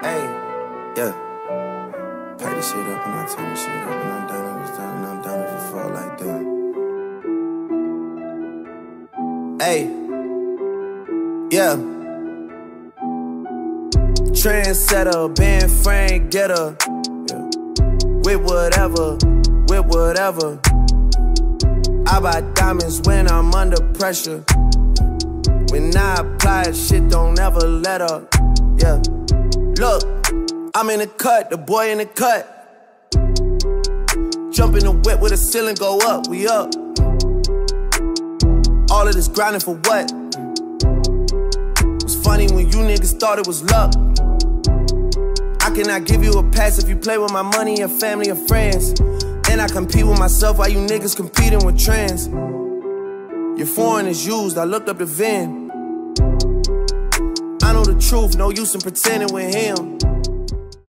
Hey, yeah. Pack this shit up and I turn this shit up and I'm down if it's down and I'm down if it fall like that. Hey, yeah. Trendsetter, band frame getter. Yeah. With whatever, with whatever. I buy diamonds when I'm under pressure. When I apply, shit don't ever let up. Yeah. Look, I'm in the cut, the boy in the cut. Jump in the whip with a ceiling, go up, we up. All of this grinding for what? It's funny when you niggas thought it was luck. I cannot give you a pass if you play with my money and family and friends. And I compete with myself while you niggas competing with trends. Your foreign is used, I looked up the VIN. I know the truth, no use in pretending with him.